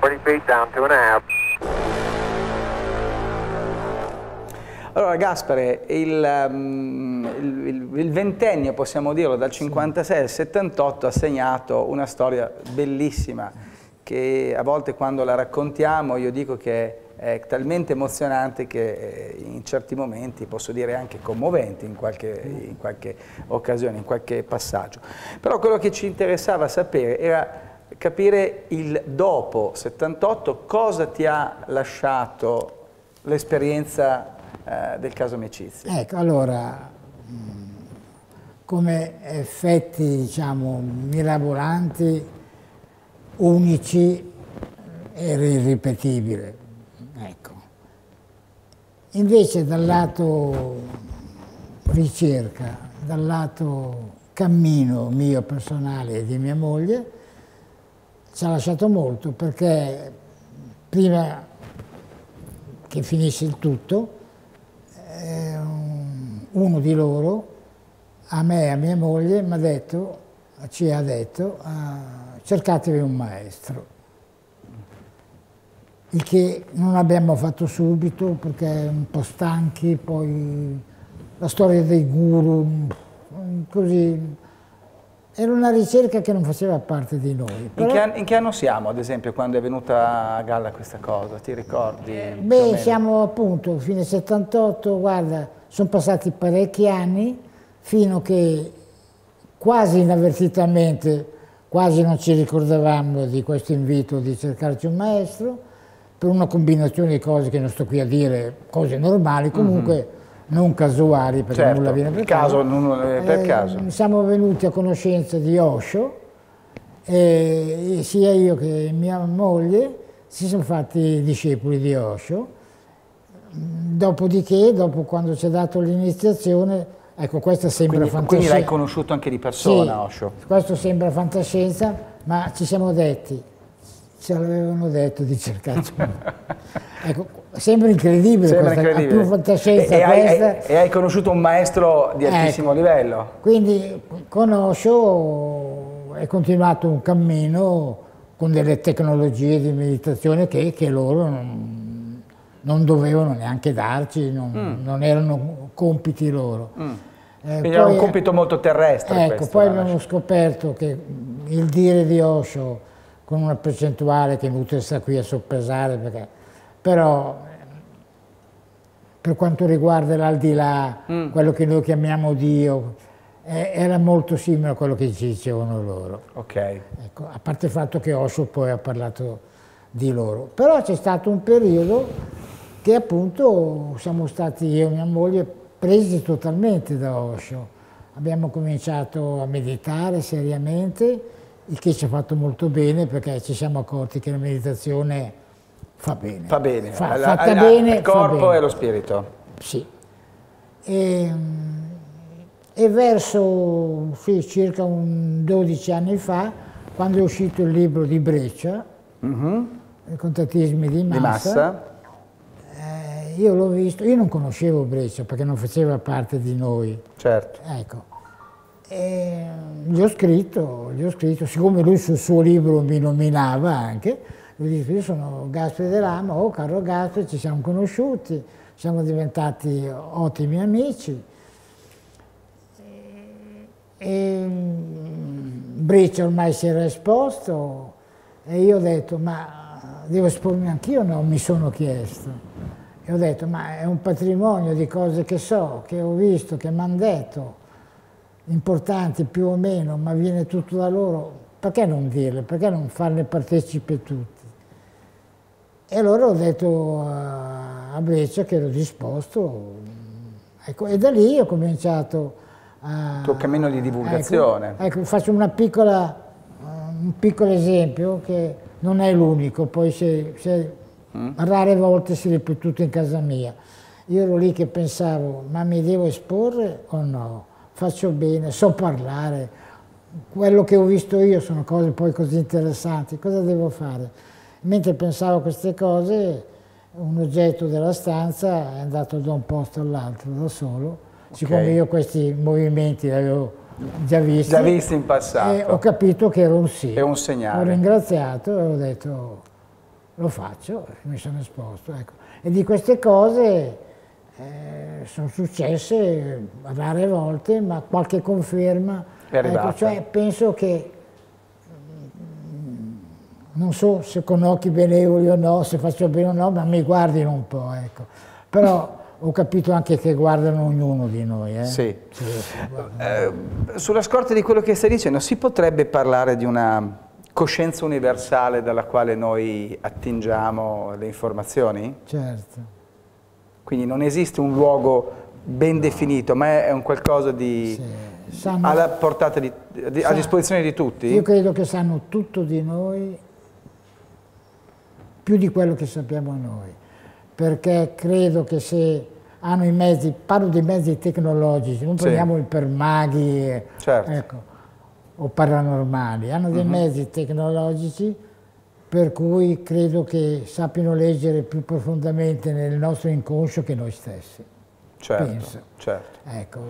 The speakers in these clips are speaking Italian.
40 feet down, two and a half. Allora Gaspare, il, um, il, il, il, ventennio, possiamo dirlo, dal 56 al 78 ha segnato una storia bellissima che a volte quando la raccontiamo io dico che è talmente emozionante che eh, in certi momenti, posso dire anche commovente in qualche, in qualche occasione, in qualche passaggio. Però quello che ci interessava sapere era capire il dopo 78, cosa ti ha lasciato l'esperienza eh, del caso amicizia? Ecco, allora, come effetti, diciamo, mirabolanti, unici, era irripetibile. Ecco. Invece dal lato ricerca, dal lato cammino mio personale e di mia moglie, ci ha lasciato molto perché prima che finisse il tutto eh, uno di loro, a me e a mia moglie, mi ha detto, ci ha detto, uh, cercatevi un maestro. Il che non abbiamo fatto subito perché un po' stanchi, poi la storia dei guru, così era una ricerca che non faceva parte di noi. Però... In, che anno, in, che anno, siamo, ad esempio, quando è venuta a galla questa cosa? Ti ricordi? Eh, beh, siamo appunto, fine 78, guarda, sono passati parecchi anni, fino a che quasi inavvertitamente, quasi non ci ricordavamo di questo invito di cercarci un maestro, per una combinazione di cose che non sto qui a dire, cose normali, comunque... Mm -hmm non casuali perché certo, nulla viene per caso. Non, per eh, caso. Siamo venuti a conoscenza di Osho e sia io che mia moglie si sono fatti discepoli di Osho. Dopodiché, dopo quando ci ha dato l'iniziazione, ecco questa sembra quindi, fantascienza. Quindi l'hai conosciuto anche di persona sì, Osho? questo sembra fantascienza, ma ci siamo detti, ce l'avevano detto di cercarci. ecco, sembra incredibile, sembra questa, incredibile. più fantascienza e, questa. Hai, e hai conosciuto un maestro di altissimo ecco, livello. Quindi conosco, è continuato un cammino con delle tecnologie di meditazione che, che loro non, non, dovevano neanche darci, non, mm. non erano compiti loro. Mm. Eh, Quindi era un compito molto terrestre. Ecco, questo, poi abbiamo scoperto che il dire di Osho con una percentuale che è inutile stare qui a soppesare, perché, però per quanto riguarda l'aldilà, mm. quello che noi chiamiamo Dio, eh, era molto simile a quello che ci dicevano loro. Okay. Ecco, a parte il fatto che Osho poi ha parlato di loro. Però c'è stato un periodo che appunto siamo stati io e mia moglie presi totalmente da Osho. Abbiamo cominciato a meditare seriamente, il che ci ha fatto molto bene perché ci siamo accorti che la meditazione fa bene. Fa bene, fa, alla, fatta alla, bene. Il corpo e lo spirito. Sì. E, e verso sì, circa un 12 anni fa, quando è uscito il libro di Breccia, uh mhm. -huh. I contattismi di massa, di massa. Eh, io l'ho visto, io non conoscevo Breccia perché non faceva parte di noi. Certo. Ecco. E gli ho scritto, gli ho scritto, siccome lui sul suo libro mi nominava anche, ho detto io sono Gasperi Delama, oh caro Gasperi, ci siamo conosciuti, siamo diventati ottimi amici. E, mm, Breccia ormai si era esposto e io ho detto ma devo espormi anch'io? No, mi sono chiesto. E ho detto ma è un patrimonio di cose che so, che ho visto, che mi hanno detto importanti più o meno, ma viene tutto da loro, perché non dirle, perché non farne partecipe tutti? E allora ho detto a Breccia che ero disposto, ecco, e da lì ho cominciato a... Il tuo cammino di divulgazione. Ecco, ecco faccio piccola, un piccolo esempio che non è l'unico, poi se, se mm. rare volte si è ripetuto in casa mia. Io ero lì che pensavo, ma mi devo esporre o no? faccio bene, so parlare, quello che ho visto io sono cose poi così interessanti, cosa devo fare? Mentre pensavo a queste cose, un oggetto della stanza è andato da un posto all'altro da solo, okay. siccome io questi movimenti li avevo già visti, già visti in passato. Ho capito che era un sì. È un segnale. Ho ringraziato e ho detto lo faccio, mi sono esposto. Ecco. E di queste cose eh, sono successe rare volte, ma qualche conferma. Ecco, cioè, penso che non so se con occhi benevoli o no, se faccio bene o no, ma mi guardino un po', ecco. Però ho capito anche che guardano ognuno di noi. Eh? Sì. sì eh, sulla scorta di quello che stai dicendo, si potrebbe parlare di una coscienza universale dalla quale noi attingiamo le informazioni? Certo. Quindi non esiste un luogo ben no. definito, ma è un qualcosa di... Sì. Sanno, alla portata di, di, a disposizione di tutti? Io credo che sanno tutto di noi più di quello che sappiamo noi, perché credo che se hanno i mezzi, parlo di mezzi tecnologici, non prendiamo sì. il permaghi certo. ecco, o paranormali, hanno dei uh mhm. -huh. mezzi tecnologici per cui credo che sappiano leggere più profondamente nel nostro inconscio che noi stessi. Certo, Penso. certo. Ecco,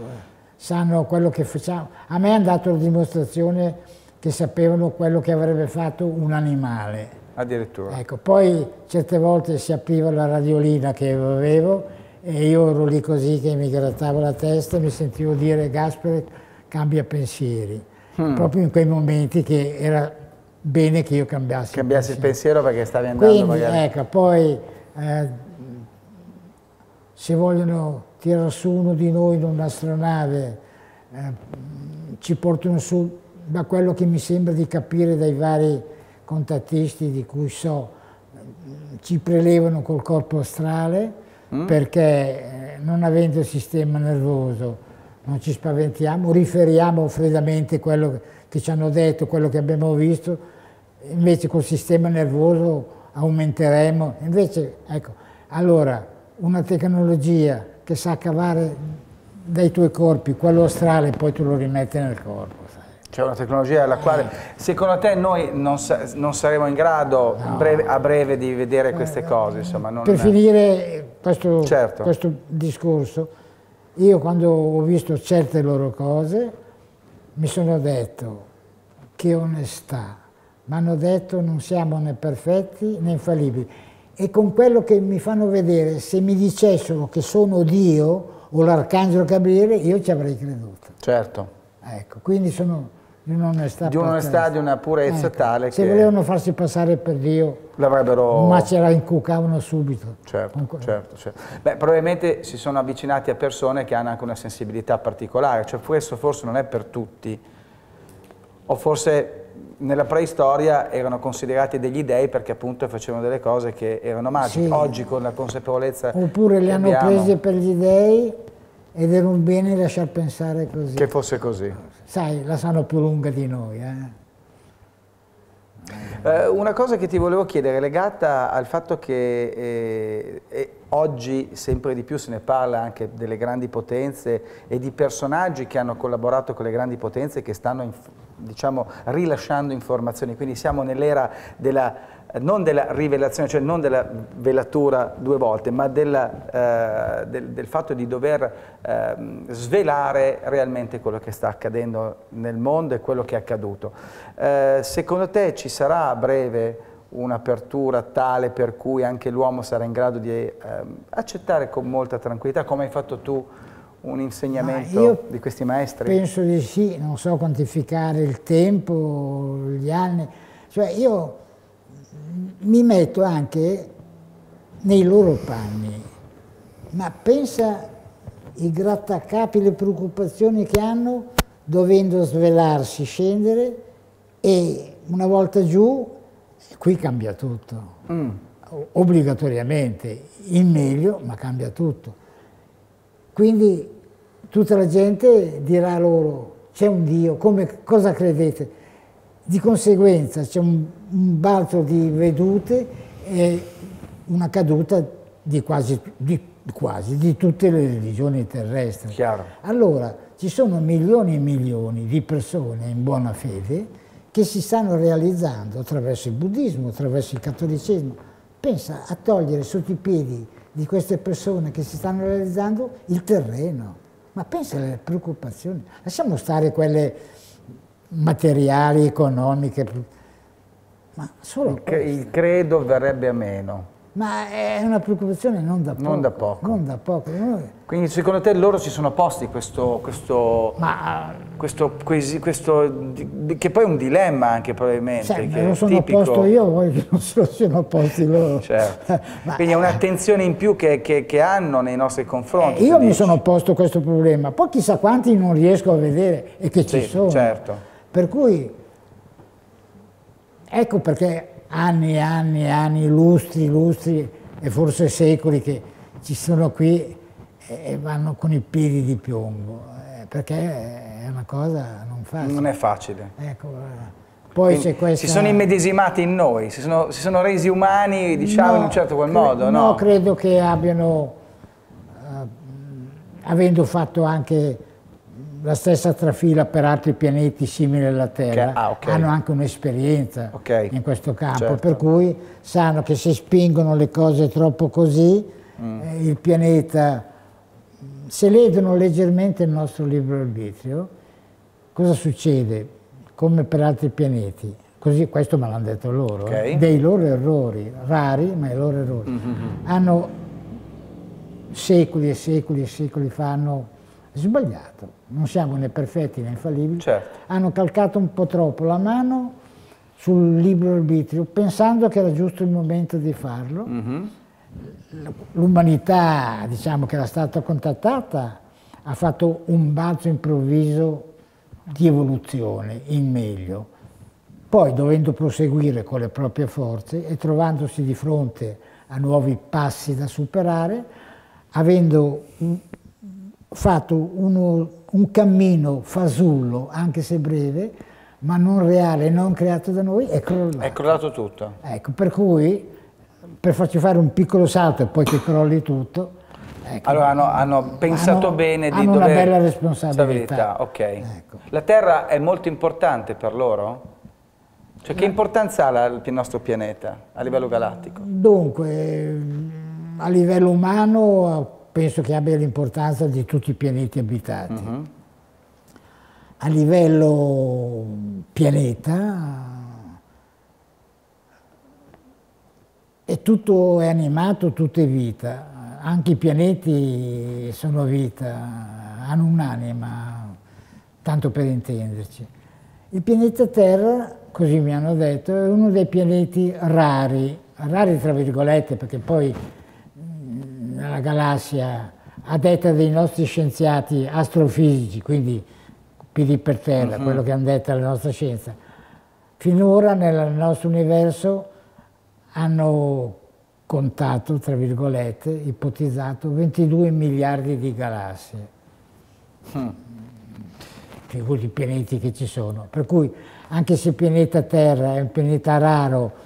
sanno quello che facciamo. A me hanno dato la dimostrazione che sapevano quello che avrebbe fatto un animale. Addirittura. Ecco, poi certe volte si apriva la radiolina che avevo e io ero lì così che mi grattavo la testa e mi sentivo dire Gaspare cambia pensieri. Hmm. Proprio in quei momenti che era bene che io cambiassi, cambiassi il pensiero. perché stavi andando Quindi, magari... ecco, poi eh, se vogliono tirare su uno di noi in un'astronave eh, ci portano su da quello che mi sembra di capire dai vari contattisti di cui so, ci prelevano col corpo astrale mm. perché eh, non avendo il sistema nervoso non ci spaventiamo, riferiamo freddamente quello che ci hanno detto, quello che abbiamo visto, invece col sistema nervoso aumenteremo. Invece, ecco, allora, una tecnologia che sa cavare dai tuoi corpi quello astrale poi tu lo rimetti nel corpo. C'è una tecnologia alla quale, secondo te, noi non, sa non saremo in grado no. breve, a breve di vedere queste cose? Insomma, non... Per finire questo, certo. questo discorso, io quando ho visto certe loro cose mi sono detto che onestà, mi hanno detto non siamo né perfetti né infallibili e con quello che mi fanno vedere, se mi dicessero che sono Dio o l'Arcangelo Gabriele, io ci avrei creduto. Certo. Ecco, quindi sono di un'onestà, di, un'onestà di una purezza ecco, tale se che... Se volevano farsi passare per Dio, l'avrebbero... ma ce la incucavano subito. Certo, certo, certo. Beh, probabilmente si sono avvicinati a persone che hanno anche una sensibilità particolare, cioè questo forse non è per tutti, o forse nella preistoria erano considerati degli dei perché appunto facevano delle cose che erano magiche. Sì. Oggi con la consapevolezza Oppure li hanno abbiamo... presi per gli dei ed era un bene lasciar pensare così. Che fosse così. Sai, la sanno più lunga di noi. Eh? Eh, una cosa che ti volevo chiedere, legata al fatto che eh, oggi sempre di più se ne parla anche delle grandi potenze e di personaggi che hanno collaborato con le grandi potenze che stanno diciamo, rilasciando informazioni, quindi siamo nell'era della non della rivelazione, cioè non della velatura due volte, ma della, eh, del, del, fatto di dover eh, svelare realmente quello che sta accadendo nel mondo e quello che è accaduto. Eh, secondo te ci sarà a breve un'apertura tale per cui anche l'uomo sarà in grado di ehm, accettare con molta tranquillità, come hai fatto tu, un insegnamento di questi maestri? Penso di sì, non so quantificare il tempo, gli anni, cioè io mi metto anche nei loro panni, ma pensa i grattacapi, le preoccupazioni che hanno dovendo svelarsi, scendere e una volta giù, qui cambia tutto, mm. obbligatoriamente, in meglio, ma cambia tutto. Quindi tutta la gente dirà loro, c'è un Dio, come, cosa credete? Di conseguenza c'è un, un, balzo di vedute e una caduta di quasi, di, quasi, di tutte le religioni terrestri. Chiaro. Allora, ci sono milioni e milioni di persone in buona fede che si stanno realizzando attraverso il buddismo, attraverso il cattolicesimo. Pensa a togliere sotto i piedi di queste persone che si stanno realizzando il terreno. Ma pensa alle preoccupazioni. Lasciamo stare quelle materiali, economiche. Ma solo il, il credo verrebbe a meno. Ma è una preoccupazione non da poco. Non da poco. Non da poco. Quindi secondo te loro si sono posti questo, questo, Ma, questo, questo che poi è un dilemma anche probabilmente. Sì, me lo sono tipico. posto io, voi che non se lo siano posti loro. Certo. Quindi è un'attenzione in più che, che, che, hanno nei nostri confronti. Eh, io mi dici. sono posto questo problema, poi chissà quanti non riesco a vedere e che ci sono. Certo. Per cui, ecco perché anni e anni e anni, lustri, lustri e forse secoli che ci sono qui e vanno con i piedi di piombo, eh, perché è una cosa non facile. Non è facile. Ecco, poi c'è questa... Si sono immedesimati in noi, si sono, si sono resi umani, diciamo, no, in un certo qual modo, no? No, credo che abbiano, uh, avendo fatto anche la stessa trafila per altri pianeti simili alla Terra, okay. Ah, okay. hanno anche un'esperienza okay. in questo campo, certo. per cui sanno che se spingono le cose troppo così, mm. eh, il pianeta, se ledono leggermente il nostro libero arbitrio, cosa succede? Come per altri pianeti, così questo me l'hanno detto loro, eh, dei loro errori, rari ma i loro errori, mm -hmm. hanno secoli e secoli e secoli fanno sbagliato, non siamo né perfetti né infallibili, certo. hanno calcato un po' troppo la mano sul libero arbitrio pensando che era giusto il momento di farlo. Mm -hmm. L'umanità, diciamo, che era stata contattata, ha fatto un balzo improvviso di evoluzione in meglio. Poi, dovendo proseguire con le proprie forze e trovandosi di fronte a nuovi passi da superare, avendo fatto uno, un cammino fasullo, anche se breve, ma non reale, non creato da noi, è crollato. È crollato tutto. Ecco, per cui, per farci fare un piccolo salto e poi che crolli tutto, Ecco. Allora hanno, hanno pensato hanno, bene di hanno dover... una bella responsabilità. Ok. Ecco. La Terra è molto importante per loro? Cioè che importanza ha la, il nostro pianeta a livello galattico? Dunque, a livello umano penso che abbia l'importanza di tutti i pianeti abitati. Uh mhm. -huh. A livello pianeta è tutto è animato, tutto è vita, anche i pianeti sono vita, hanno un'anima, tanto per intenderci. Il pianeta Terra, così mi hanno detto, è uno dei pianeti rari, rari tra virgolette perché poi nella galassia a detta dei nostri scienziati astrofisici, quindi piedi per terra, uh mhm. -huh. quello che hanno detto la nostra scienza, finora nel nostro universo hanno contato, tra virgolette, ipotizzato 22 miliardi di galassie. Hmm. Figurati i pianeti che ci sono. Per cui anche se il pianeta Terra è un pianeta raro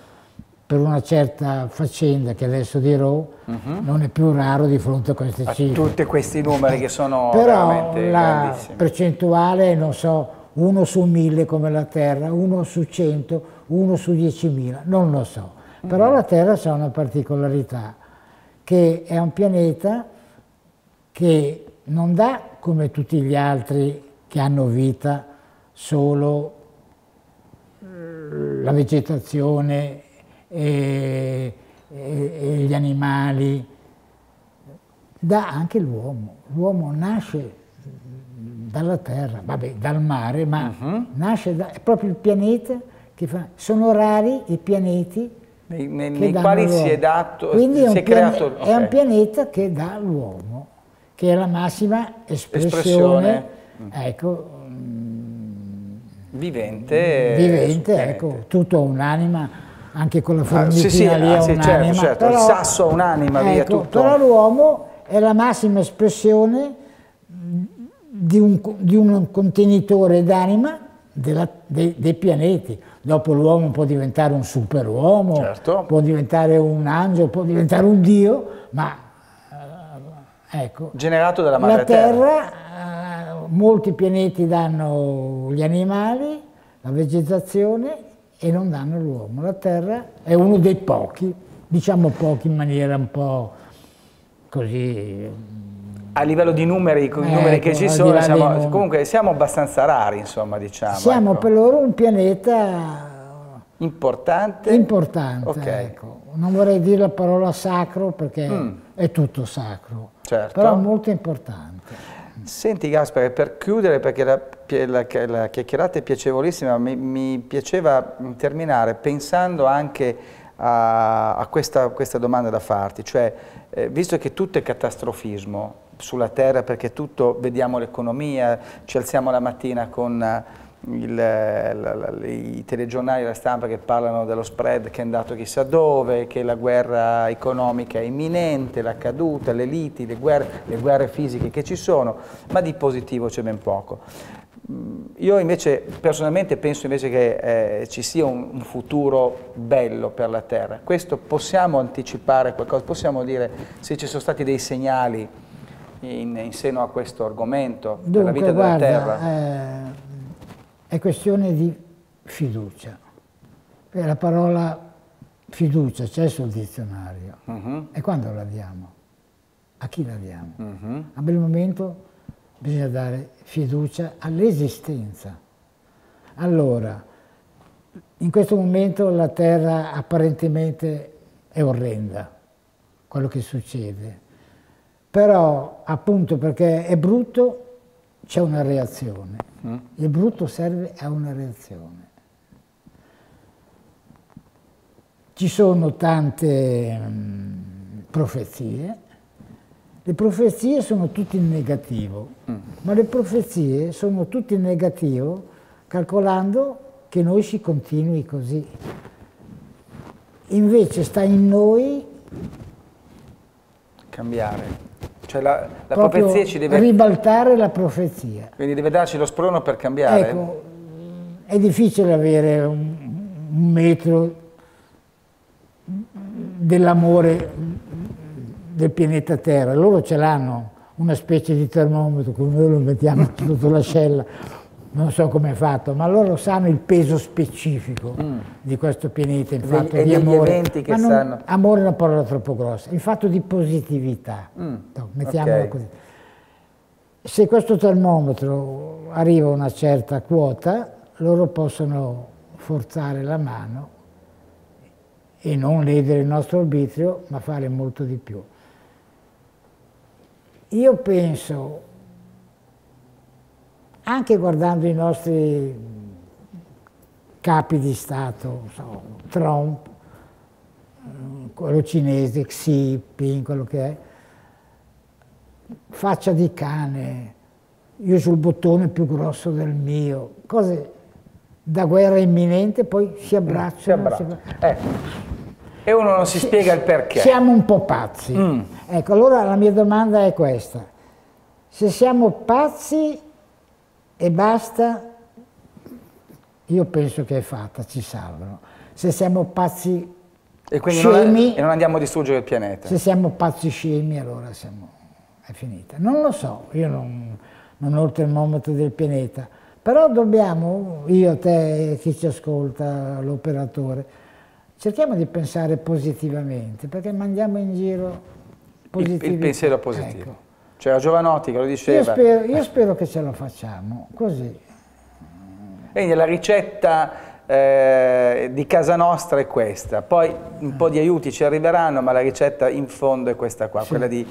per una certa faccenda che adesso dirò, uh mhm. -huh. non è più raro di fronte a queste a cifre. Tutti questi numeri che sono Però la percentuale, non so, uno su mille come la Terra, uno su cento, uno su diecimila, non lo so. Uh -huh. Però mhm. la Terra ha una particolarità, che è un pianeta che non dà, come tutti gli altri che hanno vita, solo la vegetazione e, e, e gli animali, dà anche l'uomo. L'uomo nasce dalla terra, vabbè, dal mare, ma uh mhm. -huh. nasce da, è proprio il pianeta che fa. Sono rari i pianeti nei, nei, nei quali si è dato, Quindi è, creato, okay. è un pianeta che dà l'uomo, che è la massima espressione, espressione. Ecco, vivente, vivente ecco, tutto un'anima anche con la formichina ah, sì, sì, lì ah, sì, certo, certo. Però, il sasso ha un'anima, ecco, via tutto. Però l'uomo è la massima espressione di un, di un contenitore d'anima dei, dei, pianeti. Dopo l'uomo può diventare un superuomo, certo. può diventare un angelo, può diventare un dio, ma eh, ecco. Generato dalla madre La Terra, eh, molti pianeti danno gli animali, la vegetazione e non danno l'uomo. La Terra è uno dei pochi, diciamo pochi in maniera un po' così... A livello di numeri, con i numeri che ecco, ci sono, siamo, comunque siamo abbastanza rari, insomma, diciamo. Siamo ecco. per loro un pianeta Importante? Importante, okay. ecco. Non vorrei dire la parola sacro perché mm. è tutto sacro, certo. però molto importante. Senti Gaspare, per chiudere, perché la, la, la chiacchierata è piacevolissima, mi, mi, piaceva terminare pensando anche a, a questa, questa, domanda da farti, cioè eh, visto che tutto è catastrofismo sulla Terra, perché tutto, vediamo l'economia, ci alziamo la mattina con il, la, la, i telegiornali, la stampa che parlano dello spread che è andato chissà dove, che la guerra economica è imminente, la caduta, le liti, le guerre, le guerre fisiche che ci sono, ma di positivo c'è ben poco. Io invece personalmente penso invece che eh, ci sia un, un, futuro bello per la Terra. Questo possiamo anticipare qualcosa, possiamo dire se ci sono stati dei segnali in, in seno a questo argomento Dunque, per la vita guarda, della Terra? Eh è questione di fiducia. La parola fiducia c'è sul dizionario. Uh mhm. -huh. E quando la diamo? A chi la diamo? Uh mhm. -huh. A quel momento bisogna dare fiducia all'esistenza. Allora, in questo momento la Terra apparentemente è orrenda, quello che succede. Però, appunto perché è brutto, c'è una reazione. Mm. Il brutto serve a una reazione. Ci sono tante um, profezie, le profezie sono tutte in negativo, mm. ma le profezie sono tutte in negativo calcolando che noi si continui così. Invece sta in noi cambiare. Cioè la, la profezia ci deve... ribaltare la profezia. Quindi deve darci lo sprono per cambiare? Ecco, è difficile avere un, un metro dell'amore del pianeta Terra. Loro ce l'hanno, una specie di termometro, come noi lo mettiamo sotto l'ascella, non so come è fatto, ma loro sanno il peso specifico mm. di questo pianeta, il fatto e di amore. Eventi che non, sanno... Amore è una parola troppo grossa, il fatto di positività, mm. mettiamola okay. così. Se questo termometro arriva a una certa quota, loro possono forzare la mano e non ledere il nostro arbitrio, ma fare molto di più. Io penso anche guardando i nostri capi di Stato, so, Trump, quello cinese, Xi Jinping, quello che è, faccia di cane, io sul bottone più grosso del mio, cose da guerra imminente, poi si abbracciano. Si abbracciano. Si abbracciano. Eh. E uno non si, si, spiega il perché. Siamo un po' pazzi. Mm. Ecco, allora la mia domanda è questa. Se siamo pazzi e basta, io penso che è fatta, ci salvano. Se siamo pazzi e quindi scemi, non, e non andiamo a distruggere il pianeta. Se siamo pazzi scemi allora siamo, è finita. Non lo so, io non, non ho il termometro del pianeta, però dobbiamo, io, te, chi ci ascolta, l'operatore, cerchiamo di pensare positivamente, perché mandiamo in giro positività. Il, il pensiero positivo. Ecco. C'era Giovanotti che lo diceva. Io spero, io spero che ce la facciamo, così. Quindi la ricetta eh, di casa nostra è questa, poi un po' di aiuti ci arriveranno, ma la ricetta in fondo è questa qua, sì. quella di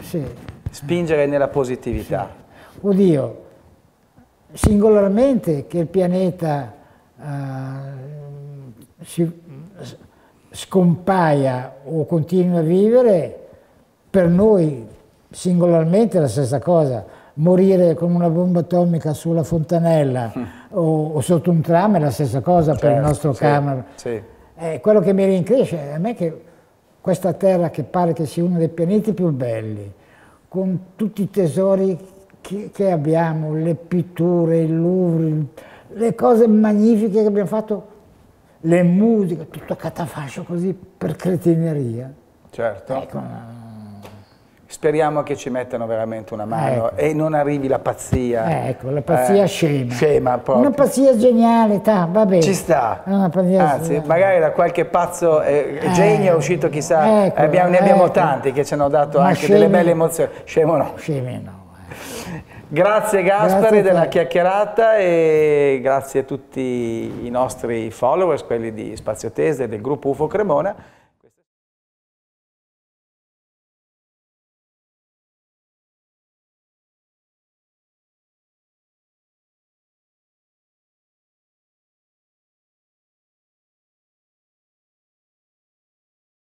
sì. spingere nella positività. Sì. Oddio, singolarmente che il pianeta uh, si scompaia o continui a vivere, per noi singolarmente è la stessa cosa, morire con una bomba atomica sulla fontanella mm. o, o, sotto un tram è la stessa cosa certo, per il certo, nostro sì, camera. Sì. Eh, quello che mi rincresce è a me che questa Terra che pare che sia uno dei pianeti più belli, con tutti i tesori che, che abbiamo, le pitture, il Louvre, le cose magnifiche che abbiamo fatto, le musiche, tutto catafascio così per cretineria. Certo. Ecco, Speriamo che ci mettano veramente una mano ecco. e non arrivi la pazzia. ecco, la pazzia eh, scema. Scema proprio. Una pazzia geniale, ta, va bene. Ci sta. Anzi, magari da qualche pazzo eh, eh, genio è uscito chissà, ecco, abbiamo, ne abbiamo ecco. tanti che ci hanno dato anche scemi, delle belle emozioni. Scemo no. Scemi no. Grazie Gaspare grazie della chiacchierata e grazie a tutti i nostri followers, quelli di Spazio Tese del gruppo UFO Cremona.